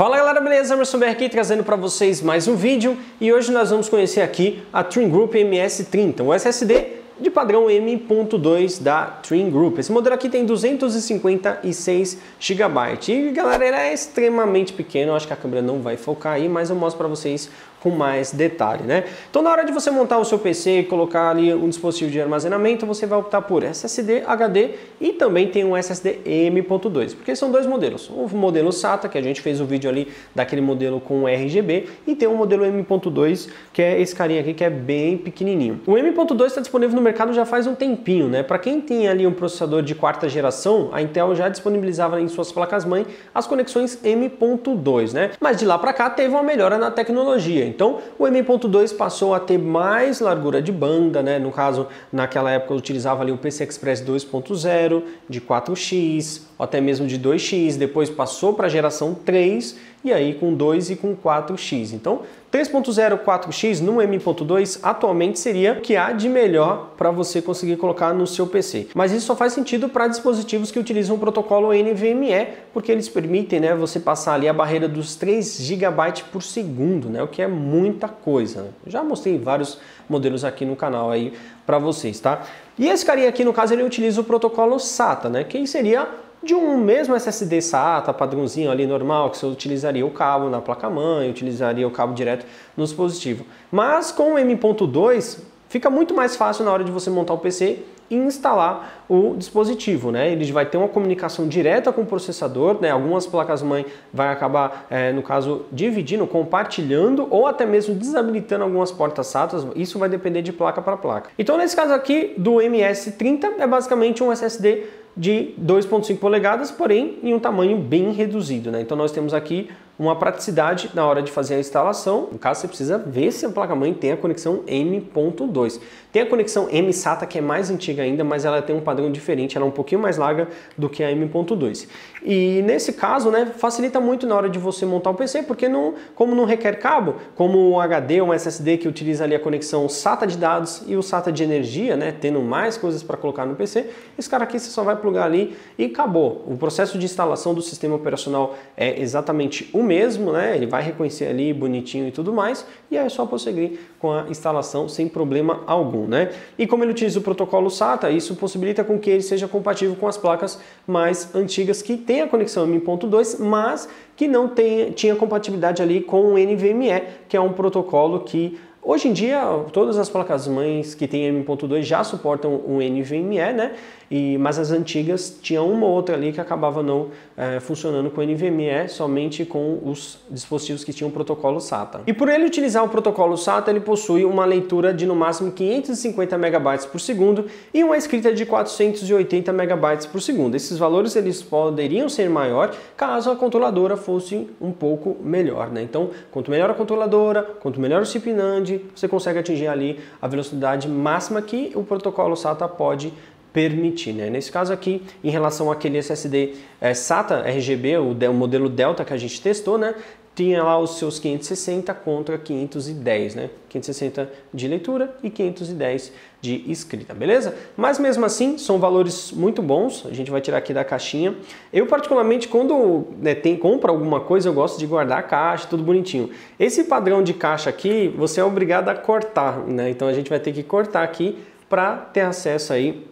Fala galera, beleza? Emerson BR aqui trazendo para vocês mais um vídeo e hoje nós vamos conhecer aqui a Trim Group MS30, o SSD de padrão M.2 da Trim Group. Esse modelo aqui tem 256 GB e galera, ele é extremamente pequeno, eu acho que a câmera não vai focar aí, mas eu mostro para vocês com mais detalhe, né? Então na hora de você montar o seu PC e colocar ali um dispositivo de armazenamento, você vai optar por SSD HD e também tem um SSD M.2, porque são dois modelos. O modelo SATA, que a gente fez o vídeo ali daquele modelo com RGB, e tem um modelo M.2, que é esse carinha aqui, que é bem pequenininho. O M.2 está disponível no mercado já faz um tempinho, né? Para quem tem ali um processador de quarta geração, a Intel já disponibilizava em suas placas-mãe as conexões M.2, né? Mas de lá para cá teve uma melhora na tecnologia. Então, o M.2 passou a ter mais largura de banda, né? No caso, naquela época eu utilizava ali o PC Express 2.0 de 4x, ou até mesmo de 2x, depois passou para a geração 3 e aí com 2 e com 4x. Então, 3.0 4x no M.2 atualmente seria o que há de melhor para você conseguir colocar no seu PC. Mas isso só faz sentido para dispositivos que utilizam o protocolo NVMe, porque eles permitem né, você passar ali a barreira dos 3 GB por segundo, né, o que é muita coisa. Já mostrei vários modelos aqui no canal aí para vocês, tá? E esse carinha aqui, no caso, ele utiliza o protocolo SATA, né, que seria de um mesmo SSD SATA padrãozinho ali normal, que você utilizaria o cabo na placa-mãe, utilizaria o cabo direto no dispositivo. Mas com o M.2 fica muito mais fácil na hora de você montar o PC e instalar o dispositivo, né? Ele vai ter uma comunicação direta com o processador, né? Algumas placas-mãe vai acabar, é, no caso, dividindo, compartilhando ou até mesmo desabilitando algumas portas SATA. Isso vai depender de placa para placa. Então, nesse caso aqui do MS30 é basicamente um SSD de 2.5 polegadas, porém em um tamanho bem reduzido. Né? Então nós temos aqui uma praticidade na hora de fazer a instalação. No caso, você precisa ver se a placa-mãe tem a conexão M.2. Tem a conexão M-SATA, que é mais antiga ainda, mas ela tem um padrão diferente, ela é um pouquinho mais larga do que a M.2. E nesse caso, né, facilita muito na hora de você montar o PC, porque não, como não requer cabo, como o HD ou um SSD que utiliza ali a conexão SATA de dados e o SATA de energia, né, tendo mais coisas para colocar no PC, esse cara aqui você só vai plugar ali e acabou. O processo de instalação do sistema operacional é exatamente o mesmo, né? Ele vai reconhecer ali bonitinho e tudo mais, e aí é só prosseguir com a instalação sem problema algum, né? E como ele utiliza o protocolo SATA, isso possibilita com que ele seja compatível com as placas mais antigas que têm a conexão M.2, mas que não tem, tinha compatibilidade ali com o NVMe, que é um protocolo que Hoje em dia, todas as placas-mães que têm M.2 já suportam o NVMe, né? E, mas as antigas tinham uma ou outra ali que acabava não é, funcionando com NVMe, somente com os dispositivos que tinham o protocolo SATA. E por ele utilizar o protocolo SATA, ele possui uma leitura de no máximo 550 MB por segundo e uma escrita de 480 MB por segundo. Esses valores eles poderiam ser maior caso a controladora fosse um pouco melhor, né? Então, quanto melhor a controladora, quanto melhor o chip NAND, você consegue atingir ali a velocidade máxima que o protocolo SATA pode permitir. Né? Nesse caso aqui, em relação àquele SSD é, SATA RGB, o, o, modelo Delta que a gente testou, né? Tinha lá os seus 560 contra 510, né? 560 de leitura e 510 de escrita, beleza? Mas mesmo assim, são valores muito bons, a gente vai tirar aqui da caixinha. Eu particularmente, quando né, tem, compra alguma coisa, eu gosto de guardar a caixa, tudo bonitinho. Esse padrão de caixa aqui, você é obrigado a cortar, né? Então a gente vai ter que cortar aqui para ter acesso aí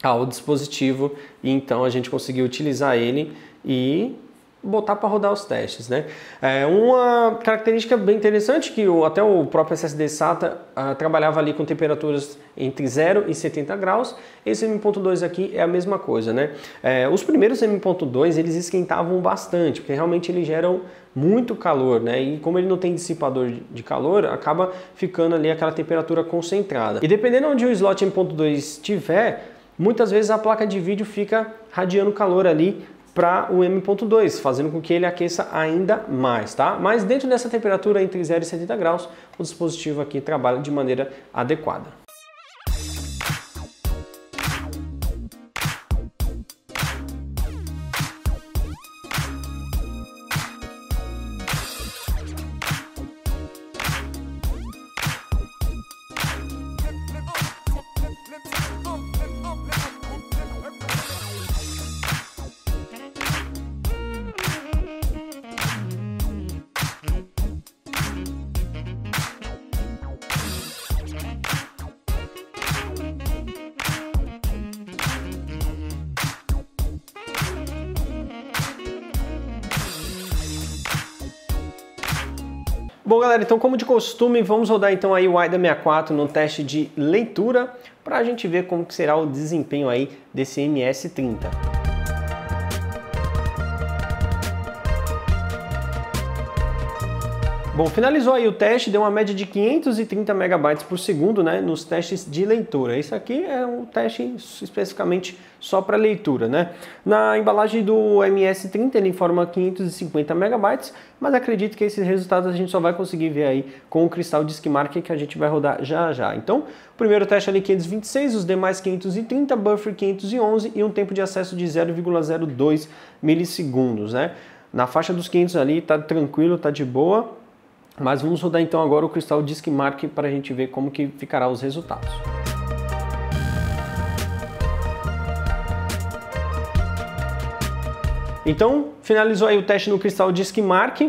ao dispositivo e então a gente conseguiu utilizar ele e botar para rodar os testes, né? É uma característica bem interessante que o, até o próprio SSD SATA uh, trabalhava ali com temperaturas entre 0 e 70 graus. Esse M.2 aqui é a mesma coisa, né? É, os primeiros M.2 eles esquentavam bastante, porque realmente eles geram muito calor, né? E como ele não tem dissipador de calor, acaba ficando ali aquela temperatura concentrada. E dependendo onde o slot M.2 estiver, muitas vezes a placa de vídeo fica radiando calor ali para o M.2, fazendo com que ele aqueça ainda mais, tá? Mas dentro dessa temperatura entre 0 e 70 graus, o dispositivo aqui trabalha de maneira adequada. Bom, galera, então como de costume, vamos rodar então aí o AIDA 64 no teste de leitura para a gente ver como será o desempenho aí desse MS30. Bom, finalizou aí o teste, deu uma média de 530 megabytes por segundo né, nos testes de leitura. Isso aqui é um teste especificamente só para leitura. Né? Na embalagem do MS30 ele informa 550 megabytes, mas acredito que esses resultados a gente só vai conseguir ver aí com o cristal Diskmark que a gente vai rodar já já. Então, primeiro teste ali 526, os demais 530, buffer 511 e um tempo de acesso de 0,02 milissegundos. Né? Na faixa dos 500 ali tá tranquilo, tá de boa. Mas vamos rodar então agora o cristal Disk Mark para a gente ver como que ficará os resultados. Então, finalizou aí o teste no cristal Disk Mark.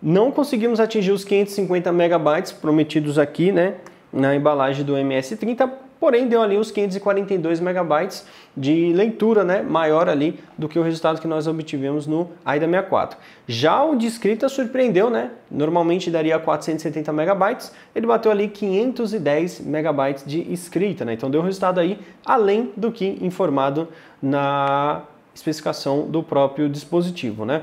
Não conseguimos atingir os 550 megabytes prometidos aqui, né, na embalagem do MS30, porém deu ali uns 542 megabytes de leitura né, maior ali do que o resultado que nós obtivemos no AIDA 64. Já o de escrita surpreendeu, né? Normalmente daria 470 megabytes, ele bateu ali 510 megabytes de escrita, né? Então deu um resultado aí além do que informado na especificação do próprio dispositivo, né?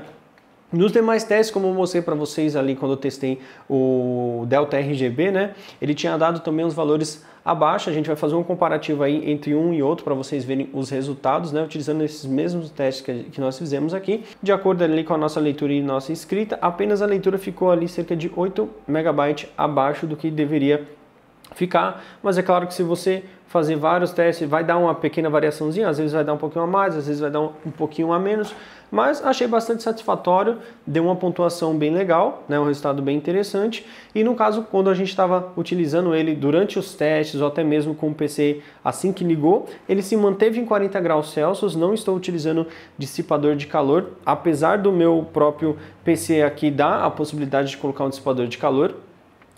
Nos demais testes, como eu mostrei para vocês ali quando eu testei o Delta RGB, né, ele tinha dado também os valores abaixo. A gente vai fazer um comparativo aí entre um e outro para vocês verem os resultados, né, utilizando esses mesmos testes que, nós fizemos aqui. De acordo ali com a nossa leitura e nossa escrita, apenas a leitura ficou ali cerca de 8 MB abaixo do que deveria ficar, mas é claro que se você fazer vários testes, vai dar uma pequena variaçãozinha, às vezes vai dar um pouquinho a mais, às vezes vai dar um, um pouquinho a menos, mas achei bastante satisfatório, deu uma pontuação bem legal, né, um resultado bem interessante, e no caso, quando a gente estava utilizando ele durante os testes, ou até mesmo com o PC assim que ligou, ele se manteve em 40 graus Celsius, não estou utilizando dissipador de calor, apesar do meu próprio PC aqui dar a possibilidade de colocar um dissipador de calor,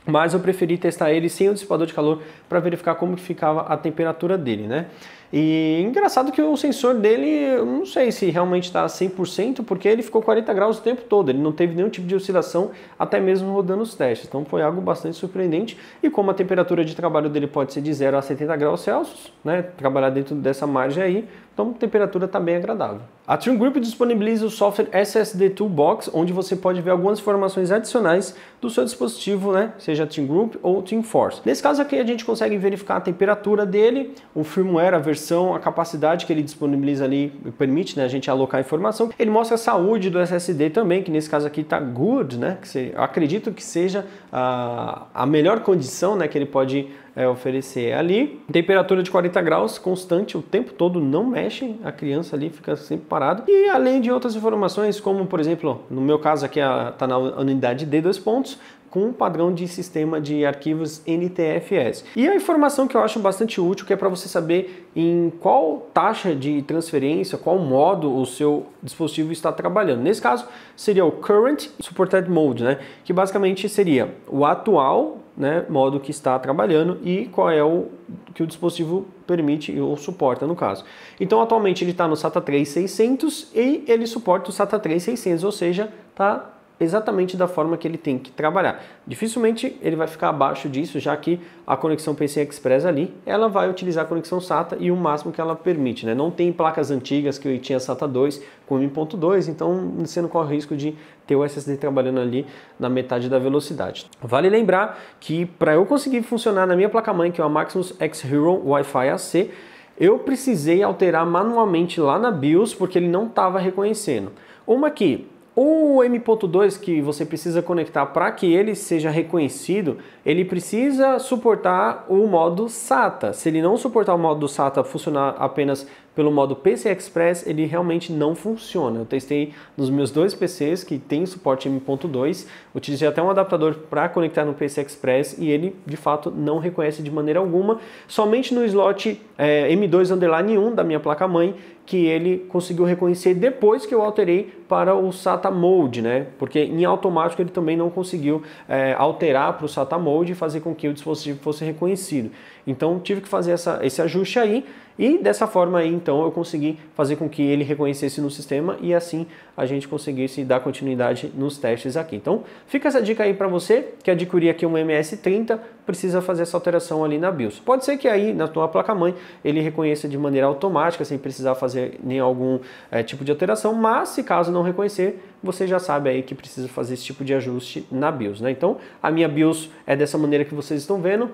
mas eu preferi testar ele sem o dissipador de calor para verificar como que ficava a temperatura dele, né? E engraçado que o sensor dele, eu não sei se realmente está 100%, porque ele ficou 40 graus o tempo todo, ele não teve nenhum tipo de oscilação, até mesmo rodando os testes. Então foi algo bastante surpreendente. E como a temperatura de trabalho dele pode ser de 0 a 70 graus Celsius, né, trabalhar dentro dessa margem aí, então a temperatura está bem agradável. A Trim Group disponibiliza o software SSD Toolbox, onde você pode ver algumas informações adicionais do seu dispositivo, né, seja Trim Group ou Team Force. Nesse caso aqui a gente consegue verificar a temperatura dele, o firmware, a versão, a capacidade que ele disponibiliza ali, permite né, a gente alocar informação. Ele mostra a saúde do SSD também, que nesse caso aqui está good, né, que eu acredito que seja a, a melhor condição né, que ele pode é, oferecer ali. Temperatura de 40 graus constante o tempo todo, não mexe, a criança ali fica sempre parado. E além de outras informações, como por exemplo, no meu caso aqui está na unidade D dois pontos, com um padrão de sistema de arquivos NTFS. E a informação que eu acho bastante útil, que é para você saber em qual taxa de transferência, qual modo o seu dispositivo está trabalhando. Nesse caso, seria o Current Supported Mode, né? que basicamente seria o atual né, modo que está trabalhando e qual é o que o dispositivo permite ou suporta no caso. Então atualmente ele está no SATA 3600 e ele suporta o SATA 3600, ou seja, está exatamente da forma que ele tem que trabalhar. Dificilmente ele vai ficar abaixo disso, já que a conexão PCI Express ali, ela vai utilizar a conexão SATA e o máximo que ela permite, né? Não tem placas antigas que eu tinha SATA 2 com 1.2, então você não corre o risco de ter o SSD trabalhando ali na metade da velocidade. Vale lembrar que para eu conseguir funcionar na minha placa-mãe, que é a Maximus X Hero Wi-Fi AC, eu precisei alterar manualmente lá na BIOS porque ele não estava reconhecendo. Uma que o M.2 que você precisa conectar para que ele seja reconhecido, ele precisa suportar o modo SATA. Se ele não suportar o modo SATA funcionar apenas pelo modo PC Express, ele realmente não funciona. Eu testei nos meus dois PCs que tem suporte M.2, utilizei até um adaptador para conectar no PC Express e ele de fato não reconhece de maneira alguma. Somente no slot é, M2 underline 1 da minha placa-mãe que ele conseguiu reconhecer depois que eu alterei para o SATA Mode, né? Porque em automático ele também não conseguiu é, alterar para o SATA Mode e fazer com que o dispositivo fosse reconhecido. Então tive que fazer essa, esse ajuste aí e dessa forma aí então eu consegui fazer com que ele reconhecesse no sistema e assim a gente conseguisse dar continuidade nos testes aqui. Então fica essa dica aí para você que adquirir aqui um MS30 precisa fazer essa alteração ali na BIOS. Pode ser que aí na tua placa-mãe ele reconheça de maneira automática sem precisar fazer nem algum é, tipo de alteração, mas se caso não reconhecer, você já sabe aí que precisa fazer esse tipo de ajuste na BIOS. Né? Então a minha BIOS é dessa maneira que vocês estão vendo,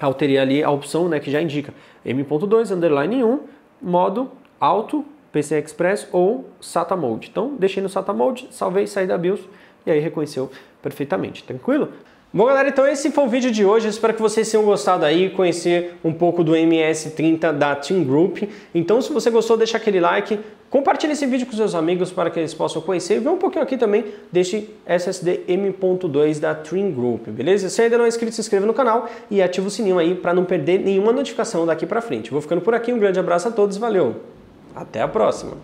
alterei ali a opção né, que já indica M.2, underline 1, modo alto, PC Express ou SATA Mode. Então deixei no SATA Mode, salvei, saí da BIOS e aí reconheceu perfeitamente, tranquilo? Bom galera, então esse foi o vídeo de hoje, espero que vocês tenham gostado aí, conhecer um pouco do MS30 da Team Group. Então se você gostou, deixa aquele like, compartilhe esse vídeo com seus amigos para que eles possam conhecer e ver um pouquinho aqui também deste SSD M.2 da Trim Group, beleza? Se ainda não é inscrito, se inscreva no canal e ativa o sininho aí para não perder nenhuma notificação daqui para frente. Vou ficando por aqui, um grande abraço a todos, valeu! Até a próxima!